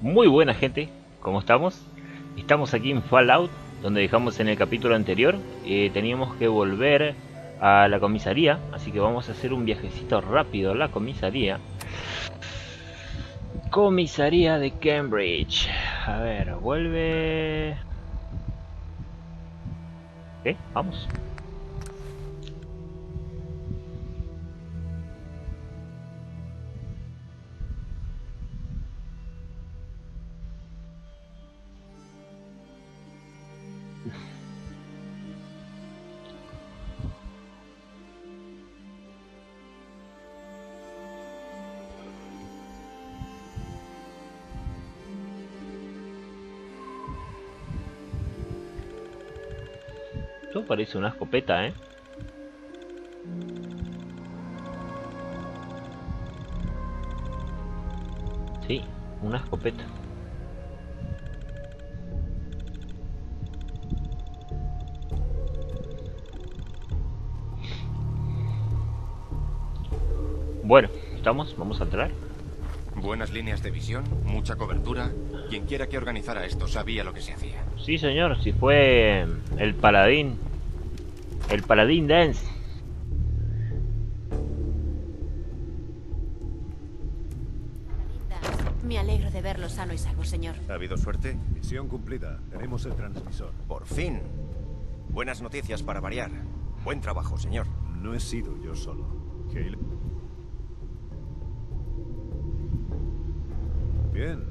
Muy buena gente, ¿cómo estamos? Estamos aquí en Fallout, donde dejamos en el capítulo anterior. Eh, teníamos que volver a la comisaría, así que vamos a hacer un viajecito rápido a la comisaría. Comisaría de Cambridge. A ver, vuelve... ¿Eh? Vamos. Parece una escopeta, ¿eh? Sí, una escopeta. Bueno, ¿estamos? ¿Vamos a entrar? Buenas líneas de visión, mucha cobertura. Quien quiera que organizara esto sabía lo que se hacía. Sí, señor, si fue el paladín. El paladín dance. Me alegro de verlo sano y salvo, señor. ¿Ha habido suerte? Misión cumplida. Tenemos el transmisor. Por fin. Buenas noticias para variar. Buen trabajo, señor. No he sido yo solo. Hale. Bien,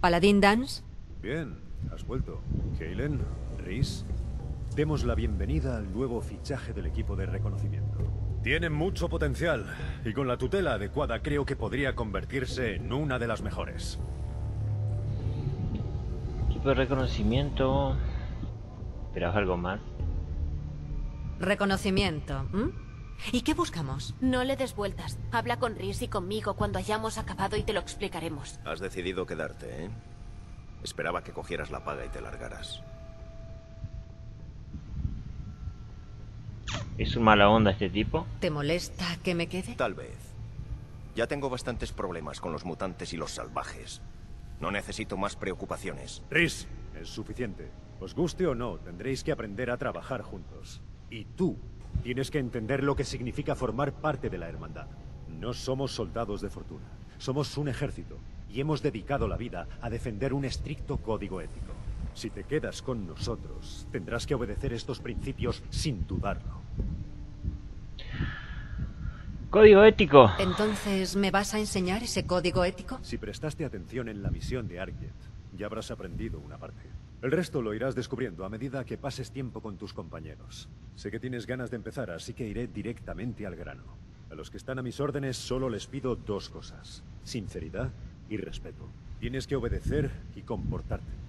¿Paladín Dance? bien. Has vuelto. Halen, Rhys. Demos la bienvenida al nuevo fichaje del equipo de reconocimiento. Tiene mucho potencial y con la tutela adecuada creo que podría convertirse en una de las mejores. Equipo de reconocimiento. ¿Esperabas algo más? Reconocimiento. ¿m? ¿Y qué buscamos? No le des vueltas. Habla con Rhys y conmigo cuando hayamos acabado y te lo explicaremos. Has decidido quedarte, ¿eh? Esperaba que cogieras la paga y te largaras. ¿Es un mala onda este tipo? ¿Te molesta que me quede? Tal vez. Ya tengo bastantes problemas con los mutantes y los salvajes. No necesito más preocupaciones. Rhys, es suficiente. Os guste o no, tendréis que aprender a trabajar juntos. Y tú tienes que entender lo que significa formar parte de la hermandad. No somos soldados de fortuna. Somos un ejército. Y hemos dedicado la vida a defender un estricto código ético. Si te quedas con nosotros, tendrás que obedecer estos principios sin dudarlo. Código ético. Entonces, ¿me vas a enseñar ese código ético? Si prestaste atención en la misión de Argyet, ya habrás aprendido una parte. El resto lo irás descubriendo a medida que pases tiempo con tus compañeros. Sé que tienes ganas de empezar, así que iré directamente al grano. A los que están a mis órdenes solo les pido dos cosas. Sinceridad y respeto. Tienes que obedecer y comportarte.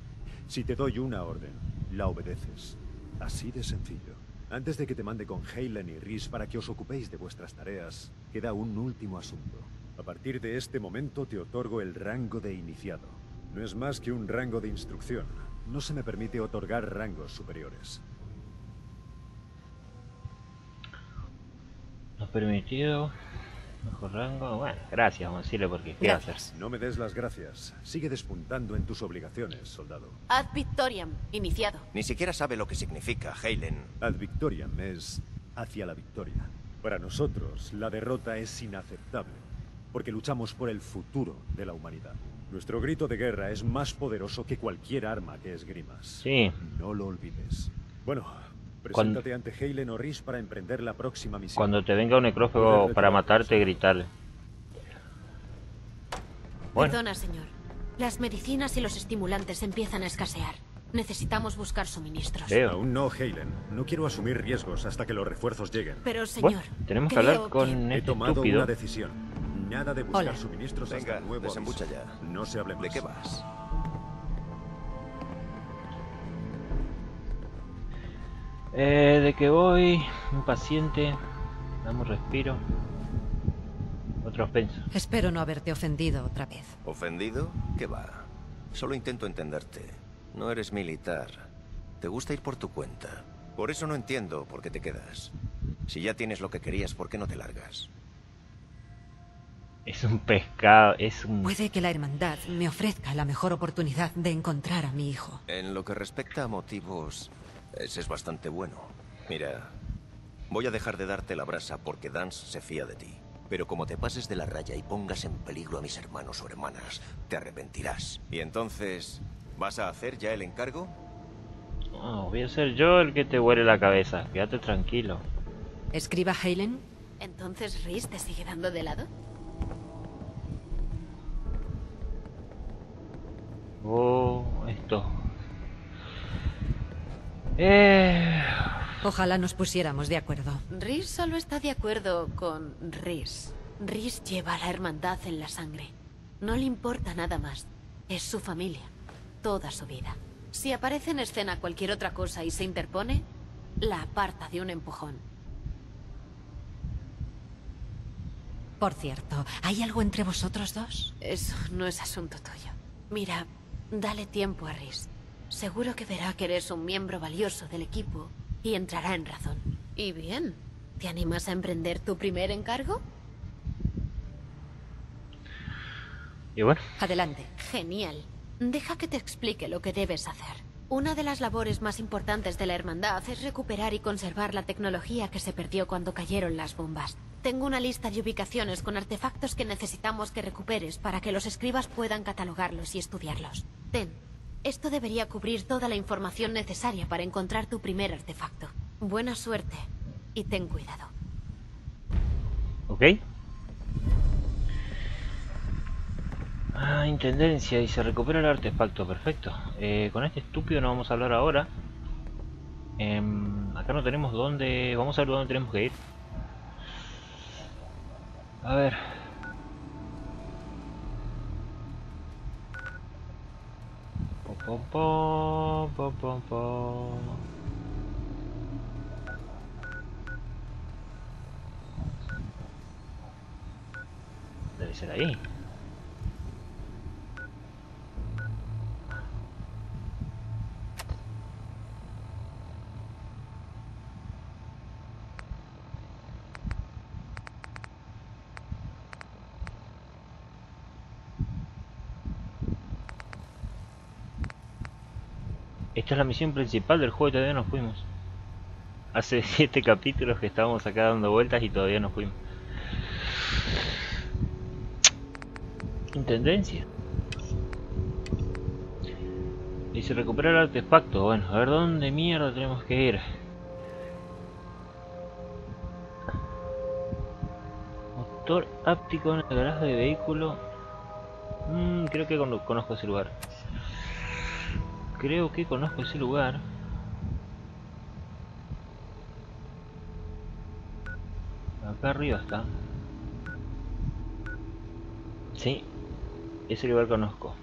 Si te doy una orden, la obedeces. Así de sencillo. Antes de que te mande con Halen y Rhys para que os ocupéis de vuestras tareas, queda un último asunto. A partir de este momento te otorgo el rango de iniciado. No es más que un rango de instrucción. No se me permite otorgar rangos superiores. No permitido. Mejor rango. Bueno, gracias, vamos a decirle porque ¿qué va a hacer? Gracias. No me des las gracias. Sigue despuntando en tus obligaciones, soldado. Ad Victoriam, iniciado. Ni siquiera sabe lo que significa, Halen. Ad victoriam es hacia la victoria. Para nosotros, la derrota es inaceptable, porque luchamos por el futuro de la humanidad. Nuestro grito de guerra es más poderoso que cualquier arma que esgrimas. Sí. No lo olvides. Bueno, Cuando- preséntate ante Halen o Rhys para emprender la próxima misión. Cuando te venga un necrófago para matarte, gritarle. Bueno, Perdona, señor. Las medicinas y los estimulantes empiezan a escasear. Necesitamos buscar suministros. veo. Aún no, Halen. No quiero asumir riesgos hasta que los refuerzos lleguen. Pero, señor, Bueno, tenemos que hablar con que- He este tomado estúpido. una decisión. Nada de buscar Hola. suministros Venga, hasta nuevo desembucha ya. No se hable más. ¿De qué vas? Eh, de que voy, impaciente, damos respiro. Otros penso. Espero no haberte ofendido otra vez. ¿Ofendido? ¿Qué va? Solo intento entenderte. No eres militar. Te gusta ir por tu cuenta. Por eso no entiendo por qué te quedas. Si ya tienes lo que querías, ¿por qué no te largas? Es un pescado, es un... Puede que la hermandad me ofrezca la mejor oportunidad de encontrar a mi hijo. En lo que respecta a motivos, ese es bastante bueno. Mira, voy a dejar de darte la brasa porque Dance se fía de ti. Pero como te pases de la raya y pongas en peligro a mis hermanos o hermanas, te arrepentirás. Y entonces, ¿vas a hacer ya el encargo? No, voy a ser yo el que te huele la cabeza. Quédate tranquilo. ¿Escriba Halen? ¿Entonces Rhys te sigue dando de lado? Oh, esto. Eh... Ojalá nos pusiéramos de acuerdo. Rhys solo está de acuerdo con Rhys. Rhys lleva a la hermandad en la sangre. No le importa nada más. Es su familia. Toda su vida. Si aparece en escena cualquier otra cosa y se interpone, la aparta de un empujón. Por cierto, ¿hay algo entre vosotros dos? Eso no es asunto tuyo. Mira, dale tiempo a Rhys. Seguro que verá que eres un miembro valioso del equipo y entrará en razón. Y bien, ¿te animas a emprender tu primer encargo? Y bueno, Adelante. Genial. Deja que te explique lo que debes hacer. Una de las labores más importantes de la Hermandad es recuperar y conservar la tecnología que se perdió cuando cayeron las bombas. Tengo una lista de ubicaciones con artefactos que necesitamos que recuperes para que los escribas puedan catalogarlos y estudiarlos. Ten, esto debería cubrir toda la información necesaria para encontrar tu primer artefacto. Buena suerte y ten cuidado. ok. Ah, intendencia, y se recupera el artefacto, perfecto. Eh, con este estúpido no vamos a hablar ahora. Em, acá no tenemos dónde... Vamos a ver dónde tenemos que ir. A ver. Po, po, po, po, po, po. Debe ser ahí. Esta es la misión principal del juego y todavía no fuimos. Hace 7 capítulos que estábamos acá dando vueltas y todavía no fuimos. Intendencia. Dice recuperar artefacto. Bueno, a ver dónde mierda tenemos que ir. Motor áptico en el garaje de vehículo. Mm, creo que cono- conozco ese lugar. Creo que conozco ese lugar. Acá arriba está. Sí, ese lugar conozco.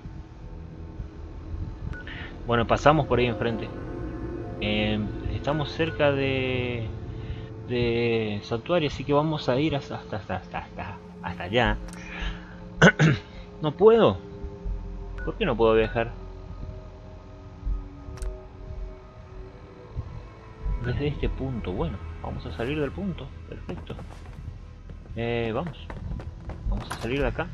Bueno, pasamos por ahí enfrente. Eh, estamos cerca de de santuario, así que vamos a ir hasta hasta hasta, hasta, hasta allá. no puedo. ¿Por qué no puedo viajar? Desde este punto, bueno, vamos a salir del punto, perfecto. Eh, vamos, vamos a salir de acá.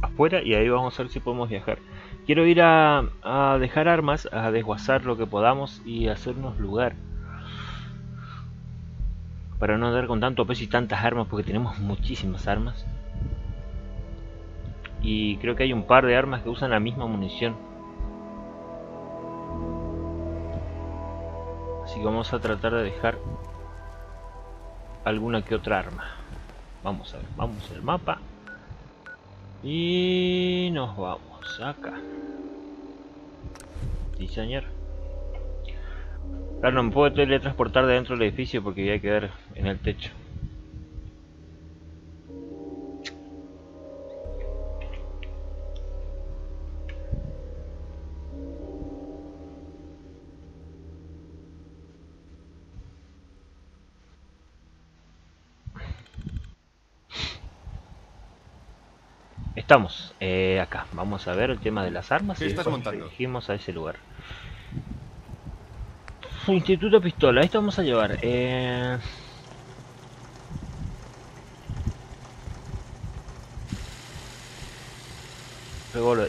Afuera y ahí vamos a ver si podemos viajar. Quiero ir a, a dejar armas, a desguazar lo que podamos y hacernos lugar. Para no andar con tanto peso y tantas armas, porque tenemos muchísimas armas. Y creo que hay un par de armas que usan la misma munición. Así vamos a tratar de dejar alguna que otra arma. Vamos a ver, vamos al mapa. Y nos vamos acá. Sí, señor. Claro, no me puedo teletransportar de dentro del edificio porque voy a quedar en el techo. estamos? Eh, acá, vamos a ver el tema de las armas ¿Qué y estás montando? dirigimos a ese lugar. Instituto Pistola, esto vamos a llevar. Eh...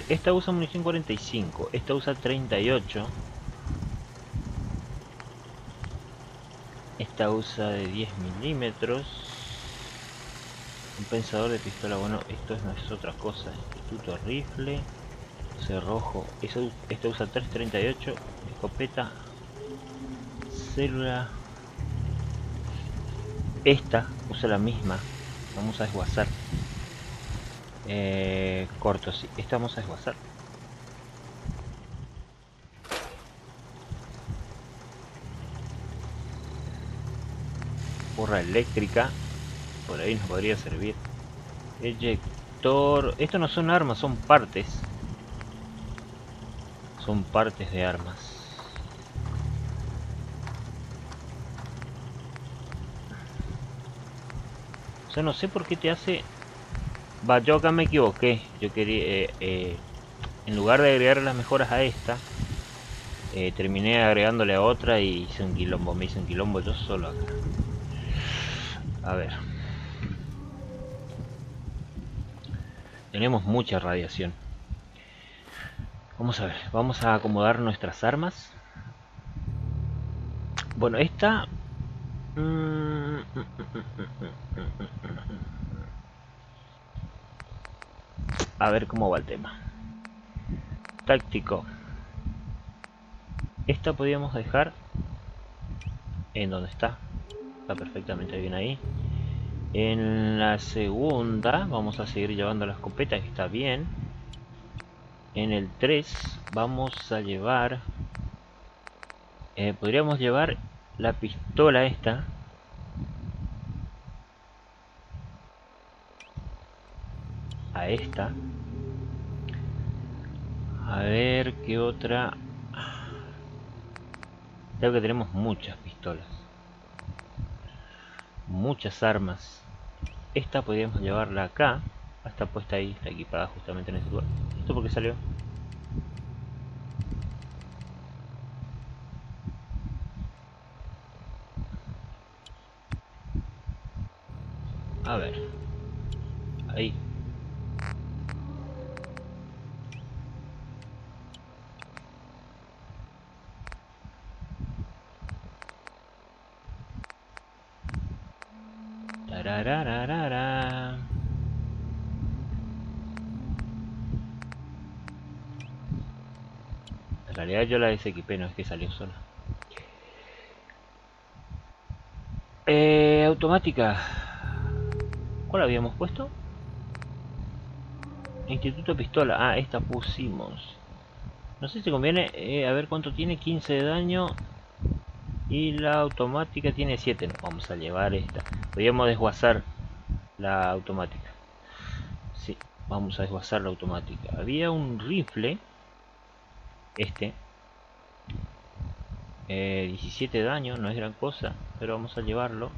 Esta usa munición 45, esta usa 38. Esta usa de 10 milímetros. Un pensador de pistola. Bueno, esto no es otra cosa. Instituto rifle. Cerrojo. Esta usa 338. Escopeta. Célula. Esta usa la misma. Vamos a desguazar. Eh, corto, sí. Esta vamos a desguazar. Porra eléctrica. Por ahí nos podría servir. Eyector. Esto no son armas, son partes. Son partes de armas. O sea, no sé por qué te hace Va, yo acá me equivoqué. Yo quería... Eh, eh, en lugar de agregar las mejoras a esta, eh, terminé agregándole a otra y hice un quilombo. Me hice un quilombo yo solo acá. A ver. Tenemos mucha radiación. Vamos a ver. Vamos a acomodar nuestras armas. Bueno, esta... Mm, a ver cómo va el tema. Táctico. Esta podríamos dejar en donde está. Está perfectamente bien ahí. En la segunda vamos a seguir llevando la escopeta que está bien. En el 3 vamos a llevar... Eh, podríamos llevar la pistola esta a esta. A ver qué otra. Creo que tenemos muchas pistolas. Muchas armas. Esta podríamos llevarla acá. Está puesta ahí, está equipada justamente en este lugar. ¿Esto por qué salió? A ver. Ahí. En realidad yo la desequipé, no es que salió sola. Eh, automática. ¿Cuál habíamos puesto? Instituto Pistola. Ah, esta pusimos. No sé si conviene. Eh, a ver cuánto tiene. 15 de daño. Y la automática tiene 7. vamos a llevar esta. Podríamos desguazar la automática. Sí, vamos a desguazar la automática. Había un rifle. Este. 17 eh, daño, no es gran cosa. Pero vamos a llevarlo.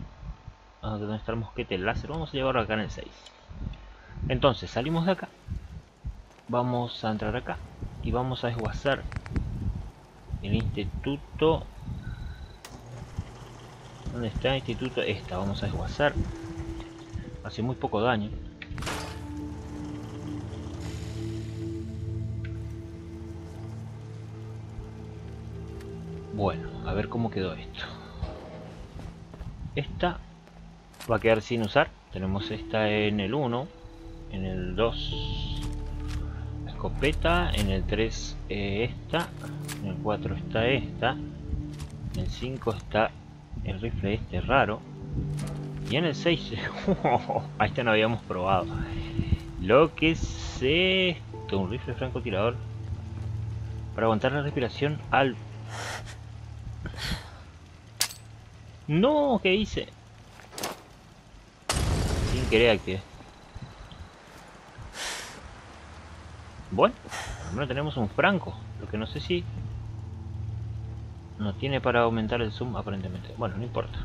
A donde está el mosquete láser. Vamos a llevarlo acá en el 6. Entonces, salimos de acá. Vamos a entrar acá. Y vamos a desguazar el instituto ¿Dónde está el instituto? Esta, vamos a desguazar. Hace muy poco daño. Bueno, a ver cómo quedó esto. Esta va a quedar sin usar. Tenemos esta en el 1, en el 2 escopeta, en el 3 eh, esta, en el 4 está esta, en el 5 está el rifle este raro. Y en el 6, a este no habíamos probado. Lo que es esto, un rifle francotirador para aguantar la respiración al... No, ¿qué hice? Sin querer activé. Bueno, al tenemos un franco. Lo que no sé si no tiene para aumentar el zoom aparentemente. Bueno, no importa.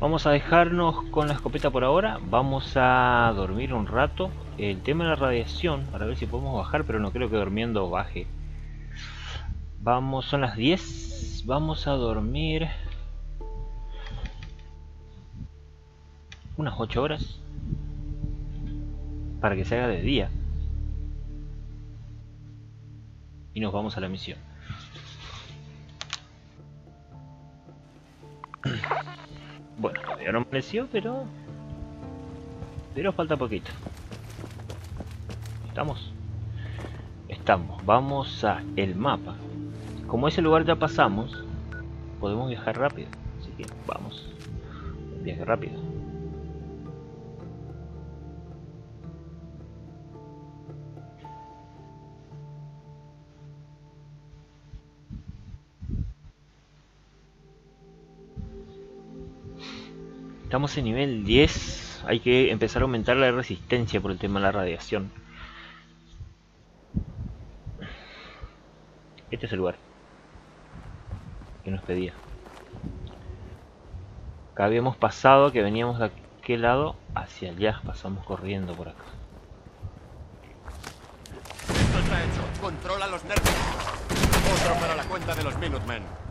Vamos a dejarnos con la escopeta por ahora. Vamos a dormir un rato. El tema de la radiación, para ver si podemos bajar, pero no creo que durmiendo baje. Vamos, son las 10. Vamos a dormir unas 8 horas para que se haga de día. y nos vamos a la misión. Bueno, todavía no amaneció, pero... Pero falta poquito. ¿Estamos? Estamos. Vamos a el mapa. Como ese lugar ya pasamos, podemos viajar rápido. Así que vamos. Viaje rápido. Estamos en nivel 10. Hay que empezar a aumentar la resistencia por el tema de la radiación. Este es el lugar que nos pedía. Acá habíamos pasado que veníamos de aquel lado hacia allá. Pasamos corriendo por acá. Esto está hecho. Controla los nervios. Otro para la cuenta de los Minutemen.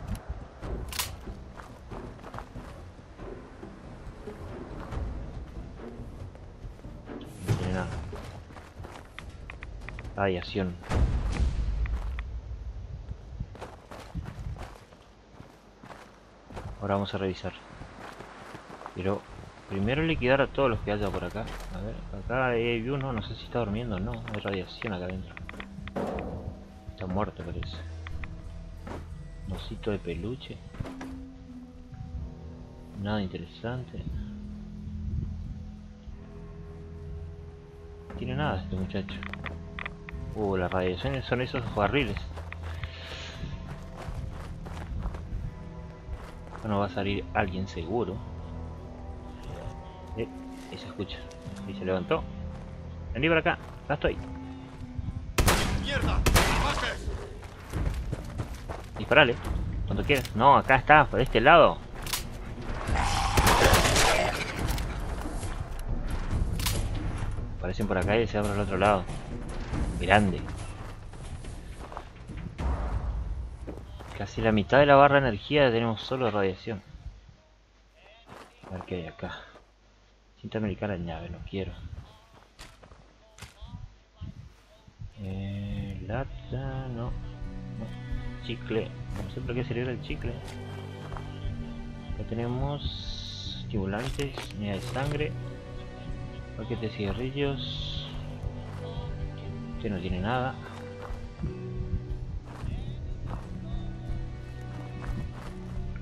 Radiación. Ahora vamos a revisar. Pero primero liquidar a todos los que haya por acá. A ver, acá hay uno, no sé si está durmiendo o no. Hay radiación acá adentro. Está muerto parece. Osito de peluche. Nada interesante. No tiene nada este muchacho. Uh, las radiaciones son esos barriles. Bueno, va a salir alguien seguro. Eh, y se escucha. Y se levantó. Vení para acá. Acá estoy. ¡Mierda! Disparale. Cuando quieras. No, acá está, por este lado. Aparecen por acá y se abren al otro lado. Grande. Casi la mitad de la barra de energía tenemos solo radiación. A ver qué hay acá. Cinta americana llave, no quiero. Eh, lata, no. Chicle. No sé por qué sirve el chicle. Acá tenemos estimulantes, unidad de sangre, paquete de cigarrillos. Este no tiene nada.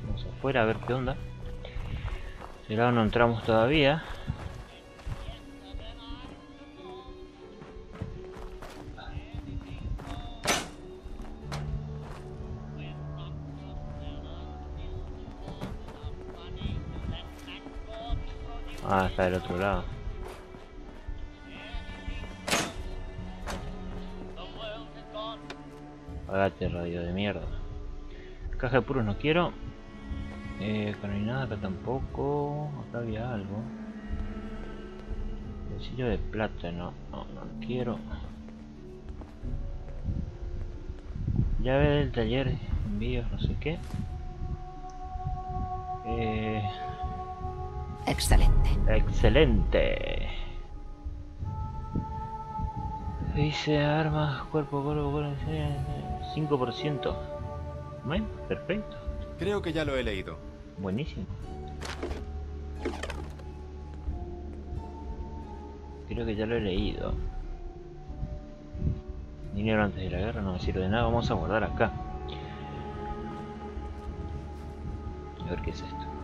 Vamos afuera a ver qué onda. De lado no entramos todavía. Ah, está del otro lado. Pagate, radio de mierda. Caja de puros no quiero. Eh, acá no hay nada, acá tampoco. Acá había algo. Bolsillo de plata, no, no, quiero. Llave del taller, envíos, no sé qué. Eh, Excelente. Excelente. Dice armas, cuerpo, cuerpo, cuerpo, eh, 5%. Bueno, perfecto. Creo que ya lo he leído. Buenísimo. Creo que ya lo he leído. Dinero antes de la guerra no me sirve de nada. Vamos a guardar acá. A ver qué es esto.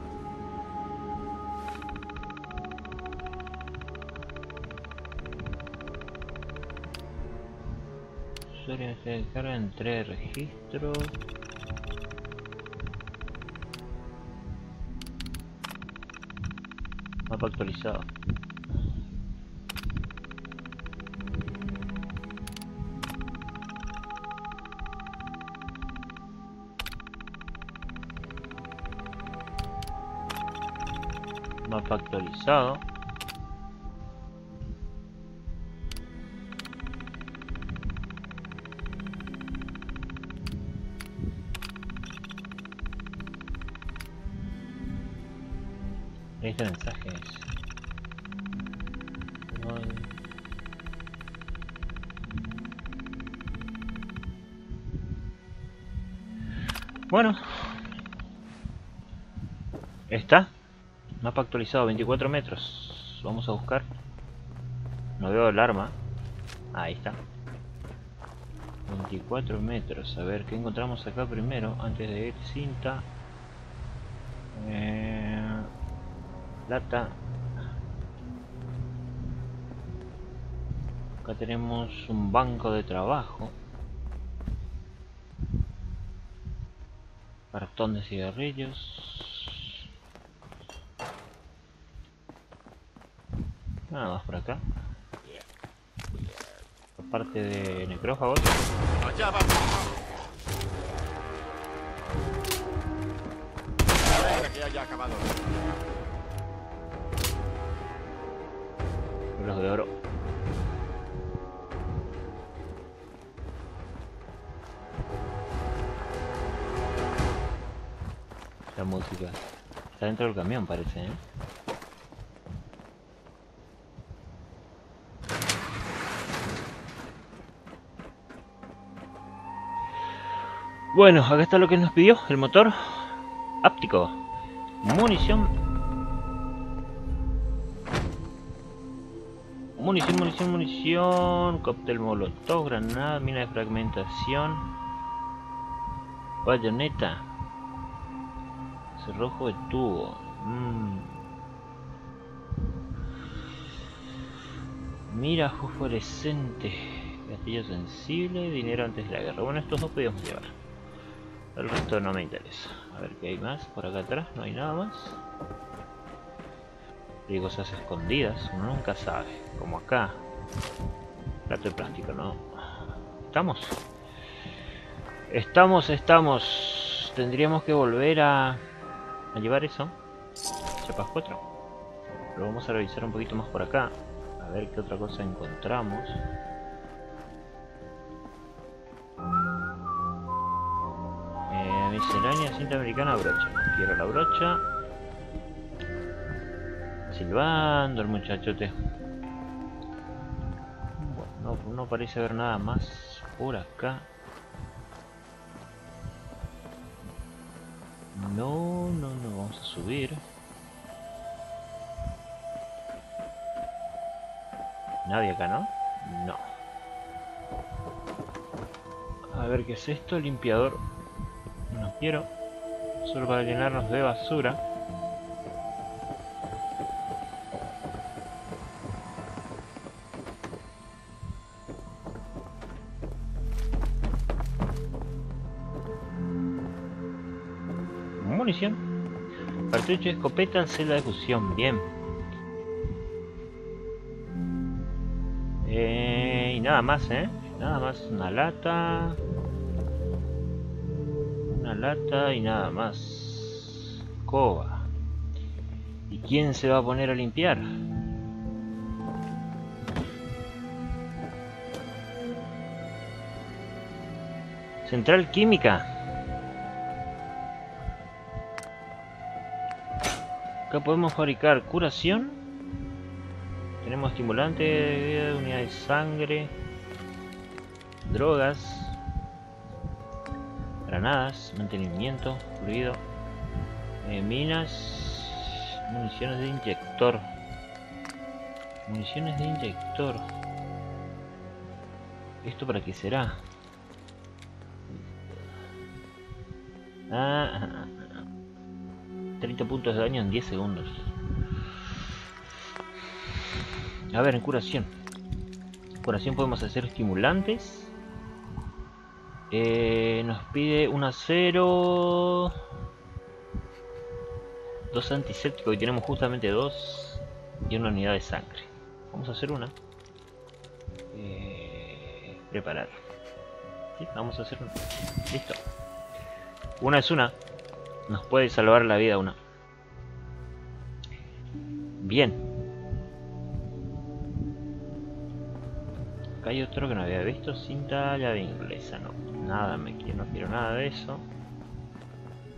Usuario de carga, entrega de registro. Mapa actualizado. Mapa actualizado. Está. Mapa actualizado, 24 metros. Vamos a buscar. No veo el arma. Ahí está. 24 metros. A ver, ¿qué encontramos acá primero? Antes de ir, cinta. Eh, lata. Acá tenemos un banco de trabajo. Cartón de cigarrillos. Nada más por acá. Parte de necrófagos. Allá vamos. Que haya acabado. Los de oro. Está dentro del camión parece, ¿eh? Bueno, acá está lo que nos pidió, el motor áptico. Munición. Munición, munición, munición. Cóctel molotov, granada, mina de fragmentación. Bayoneta. Cerrojo de tubo. Mm. Mira fosforescente. Gatillo sensible. Dinero antes de la guerra. Bueno, estos dos podíamos llevar. El resto no me interesa. A ver qué hay más. Por acá atrás no hay nada más. Hay cosas escondidas. Uno nunca sabe. Como acá. Plato de plástico, ¿no? ¿Estamos? Estamos, estamos. Tendríamos que volver a, a llevar eso. Chapas 4. Lo vamos a revisar un poquito más por acá. A ver qué otra cosa encontramos. Eh, miscelánea, cinta americana, brocha. Quiero la brocha. Silbando el muchachote. Bueno, no, no parece haber nada más por acá. No, no, no, vamos a subir. Nadie acá, ¿no? No. A ver qué es esto, limpiador. No quiero. Solo para llenarnos de basura. Cartucho de escopeta, celda de fusión. Bien. Eh, y nada más, ¿eh? Nada más. Una lata. Una lata y nada más. Coba. ¿Y quién se va a poner a limpiar? Central Química. Acá podemos fabricar curación. Tenemos estimulante unidad de sangre, drogas, granadas, mantenimiento, fluido, eh, minas, municiones de inyector. Municiones de inyector. ¿Esto para qué será? Ah. 30 puntos de daño en 10 segundos. A ver, en curación. En curación podemos hacer estimulantes. Eh, nos pide un acero. Dos antisépticos y tenemos justamente dos. Y una unidad de sangre. Vamos a hacer una. Eh, preparar. Vamos a hacer una. Listo. Una es una. Nos puede salvar la vida una. Bien. Acá hay otro que no había visto. Cinta llave inglesa. No, nada, me quiero, no quiero nada de eso.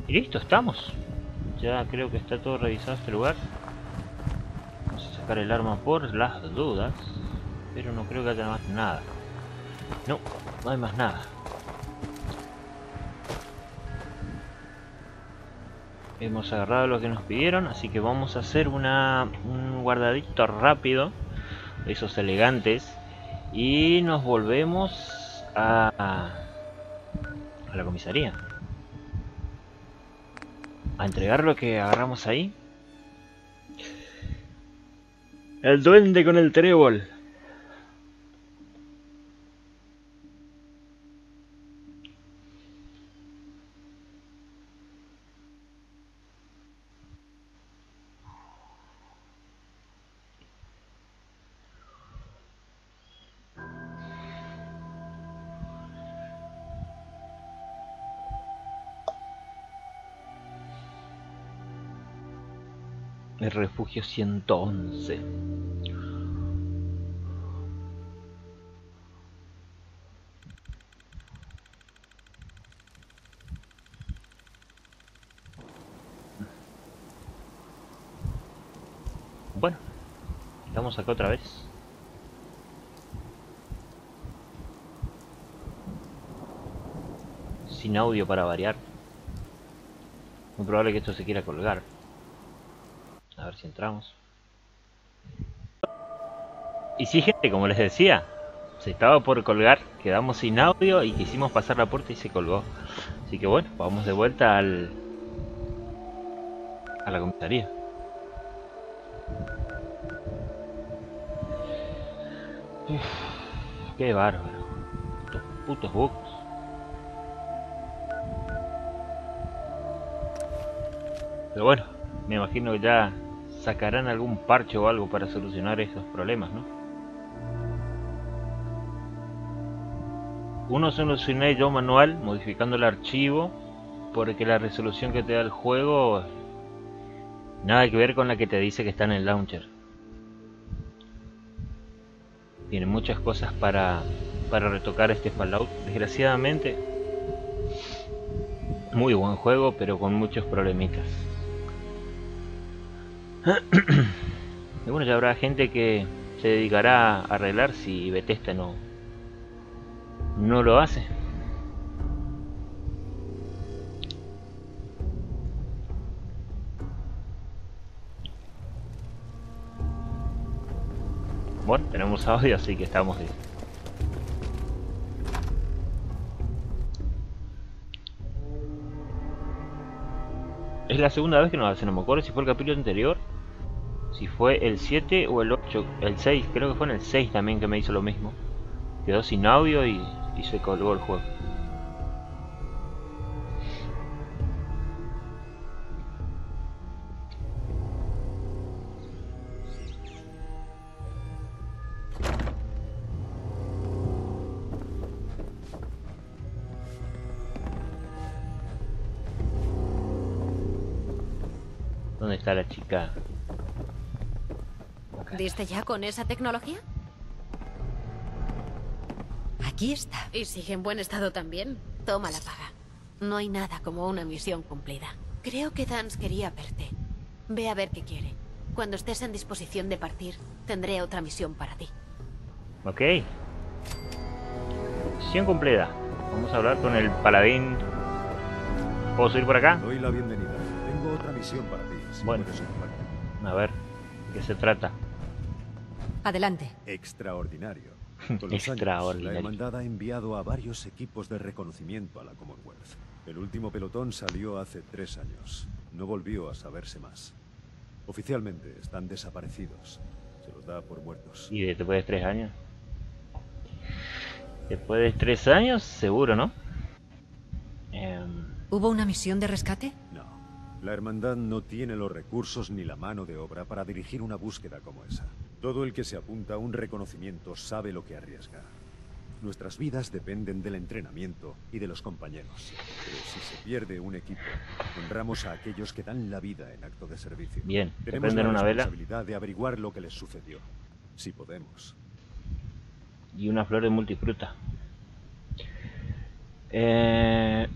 Y listo, estamos. Ya creo que está todo revisado este lugar. Vamos a sacar el arma por las dudas. Pero no creo que haya más nada. No, no hay más nada. Hemos agarrado lo que nos pidieron, así que vamos a hacer una, un guardadito rápido, esos elegantes, y nos volvemos a, a la comisaría. A entregar lo que agarramos ahí. El duende con el trébol. Refugio 111. Bueno, estamos acá otra vez. Sin audio para variar. Muy probable que esto se quiera colgar. Si entramos. Y sí, gente, como les decía, se estaba por colgar, quedamos sin audio y quisimos pasar la puerta y se colgó. Así que bueno, vamos de vuelta al a la comisaría. Uf, qué bárbaro. Estos putos bugs. Pero bueno, me imagino que ya sacarán algún parche o algo para solucionar esos problemas, ¿no? Uno solucioné yo manual, modificando el archivo, porque la resolución que te da el juego nada que ver con la que te dice que está en el launcher. Tiene muchas cosas para, para retocar este Fallout. Desgraciadamente, muy buen juego, pero con muchos problemitas. Y bueno, ya habrá gente que se dedicará a arreglar si Bethesda no, no lo hace. Bueno, tenemos audio, así que estamos bien. Es la segunda vez que nos hace, no me acuerdo si fue el capítulo anterior, si fue el 7 o el 8, el 6, creo que fue en el 6 también que me hizo lo mismo. Quedó sin audio y, y se colgó el juego. ¿Dónde está la chica? ¿Diste ya con esa tecnología? Aquí está. Y sigue en buen estado también. Toma la paga. No hay nada como una misión cumplida. Creo que Dance quería verte. Ve a ver qué quiere. Cuando estés en disposición de partir, tendré otra misión para ti. Ok. Misión cumplida. Vamos a hablar con el paladín. ¿Puedo subir por acá? Doy la bienvenida. Tengo otra misión para ti. Si Bueno. A ver, ¿de qué se trata? Adelante. Extraordinario. Con los años, Extraordinario. la hermandad ha enviado a varios equipos de reconocimiento a la Commonwealth. El último pelotón salió hace tres años. No volvió a saberse más. Oficialmente están desaparecidos. Se los da por muertos. ¿Y de- después de tres años? Después de tres años, seguro, ¿no? Em, ¿Hubo una misión de rescate? No. La hermandad no tiene los recursos ni la mano de obra para dirigir una búsqueda como esa. Todo el que se apunta a un reconocimiento sabe lo que arriesga. Nuestras vidas dependen del entrenamiento y de los compañeros. Pero si se pierde un equipo, honramos a aquellos que dan la vida en acto de servicio. Bien, ¿te Tenemos prenden la una vela? responsabilidad de averiguar lo que les sucedió. Si podemos. y una flor de multifruta. Eh,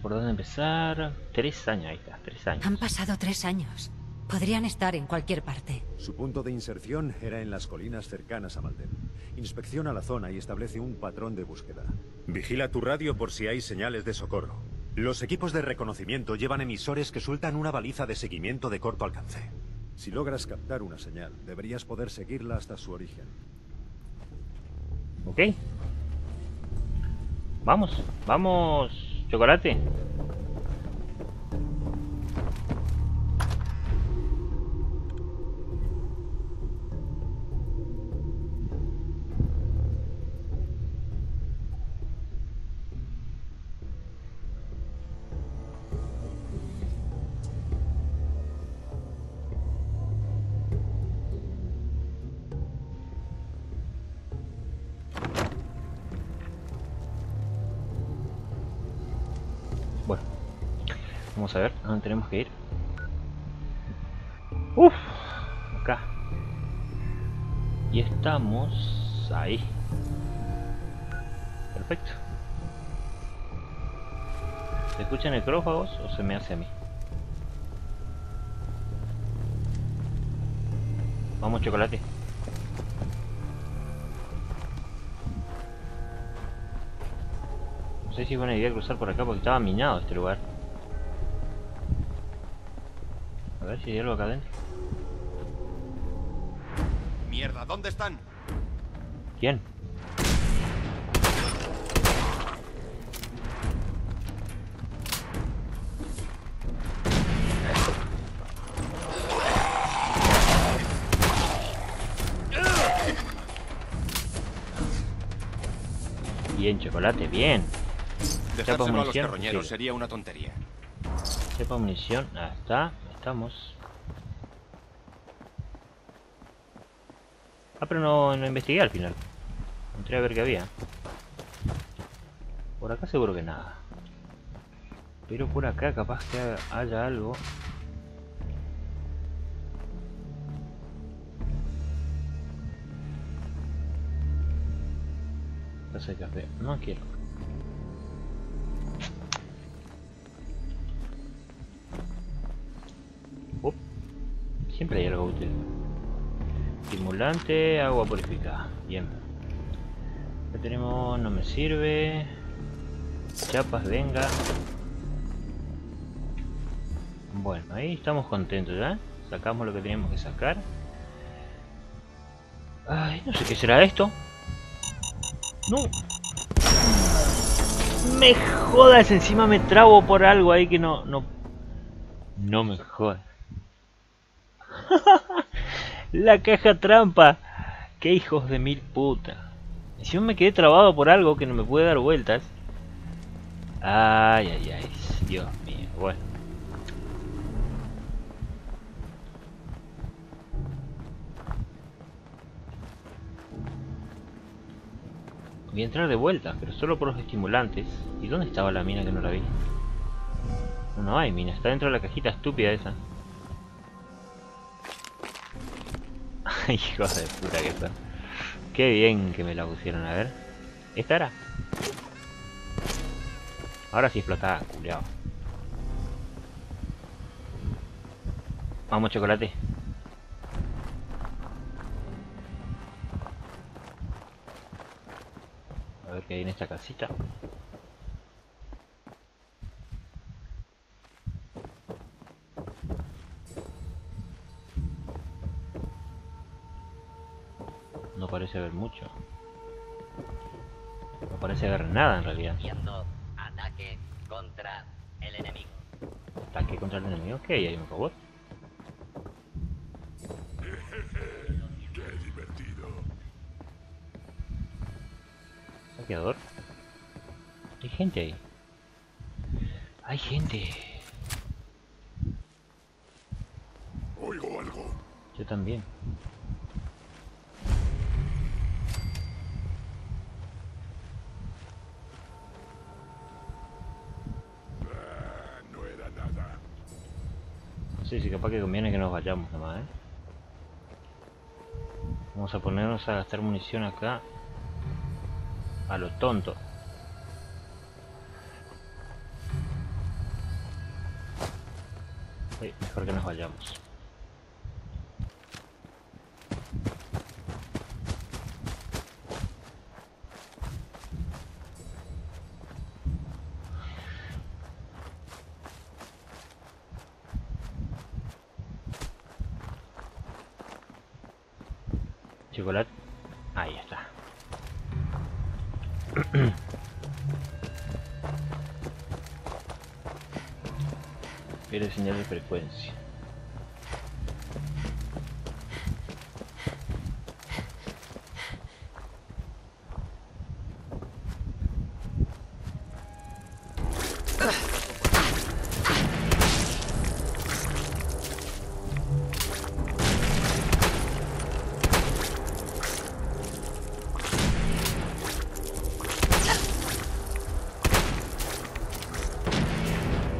¿Por dónde empezar? Tres años, ahí está, tres años. Han pasado tres años. Podrían estar en cualquier parte. Su punto de inserción era en las colinas cercanas a Malden. Inspecciona la zona y establece un patrón de búsqueda. Vigila tu radio por si hay señales de socorro. Los equipos de reconocimiento llevan emisores que sueltan una baliza de seguimiento de corto alcance. Si logras captar una señal, deberías poder seguirla hasta su origen. Ok. Vamos, vamos, chocolate. Vamos a ver a dónde tenemos que ir. Uf, acá. Y estamos ahí. Perfecto. ¿Se escuchan necrófagos o se me hace a mí? Vamos, chocolate. No sé si es buena idea cruzar por acá porque estaba minado este lugar. Hay algo acá adentro. Mierda, ¿dónde están? ¿Quién? Bien, chocolate, bien. Dejárselo a los munición, carroñeros sí. sería una tontería. Sepa munición, ah, está, estamos. Ah, pero no, investigué al final. Entré a ver qué había. Por acá seguro que nada. Pero por acá capaz que haya algo. Taza de café. No quiero. Up. Siempre hay algo útil. Agua purificada. Bien. Acá tenemos, no me sirve. Chapas, venga. Bueno, ahí estamos contentos ya. Sacamos lo que teníamos que sacar. Ay, no sé qué será esto. No. Me jodas, encima me trabo por algo ahí que no, no, no me jodas. La caja trampa. Qué hijos de mil puta. Encima me quedé trabado por algo que no me puede dar vueltas. Ay, ay, ay. Dios mío. Bueno. Voy a entrar de vuelta, pero solo por los estimulantes. ¿Y dónde estaba la mina que no la vi? No hay mina, está dentro de la cajita estúpida esa. Ay, hijo de puta que está. Qué bien que me la pusieron, a ver. ¿Esta era? Ahora sí explotaba, culiao. Vamos, chocolate. A ver qué hay en esta casita. Parece haber mucho. No parece haber nada en realidad. Ataque contra el enemigo. Ataque contra el enemigo. ¿Qué hay ahí, un robot? Saqueador. Hay gente ahí. Hay gente. Oigo algo. Yo también. Sí, capaz que conviene que nos vayamos nomás, ¿eh? Vamos a ponernos a gastar munición acá. A lo tonto. Mejor que nos vayamos. Frecuencia.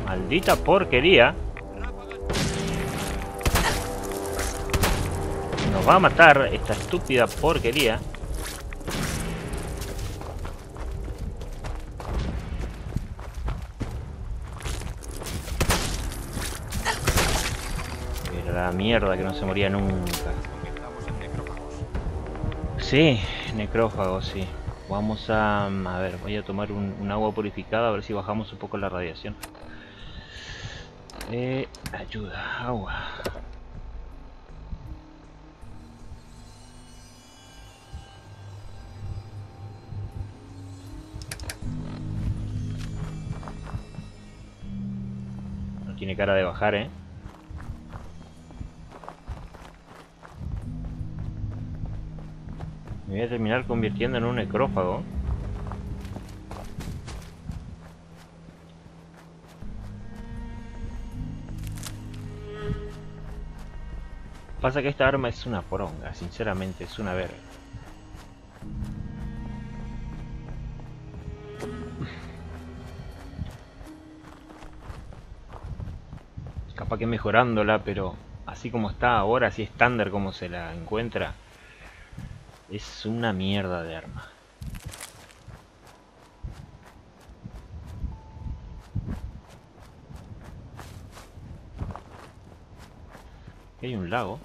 Maldita porquería. Va a matar esta estúpida porquería. Era la mierda que no se moría nunca. Sí, necrófago, sí. Vamos a... A ver, voy a tomar un, un agua purificada a ver si bajamos un poco la radiación. Eh, ayuda, agua. De bajar, eh. Me voy a terminar convirtiendo en un necrófago. Pasa que esta arma es una poronga, sinceramente, es una verga. Que mejorándola, pero así como está ahora, así estándar como se la encuentra, es una mierda de arma. Hay un lago.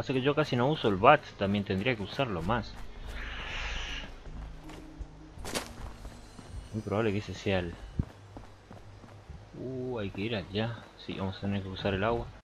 Pasa que yo casi no uso el bat, también tendría que usarlo más. Muy probable que ese sea el... Uh, hay que ir allá. Sí, vamos a tener que usar el agua.